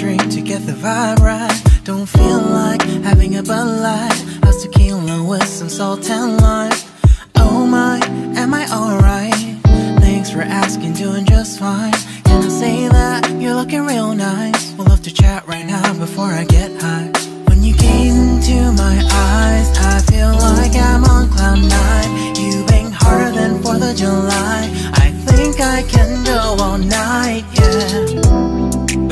drink to get the vibe right? Don't feel like having a Bud Light. How's tequila with some salt and lime? Oh my, am I alright? Thanks for asking, doing just fine. Can I say that you're looking real nice? We'll love to chat right now before I get high. When you gaze into my eyes, I feel like I'm on cloud nine. You bang harder than 4th of July. I think I can go all night, yeah.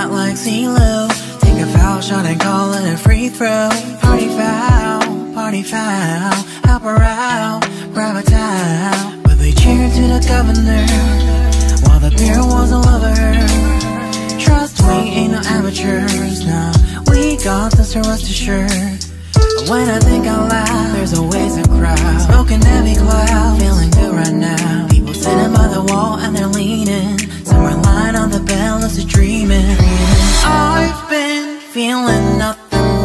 not like CeeLo, take a foul shot and call it a free throw. Party foul, party foul, help around, grab a towel. But they cheered to the governor, while the beer was a lover. Trust we ain't no amateurs, nah We got this to rest assured When I think out loud, there's always a crowd Smoking heavy cloud, feeling good right now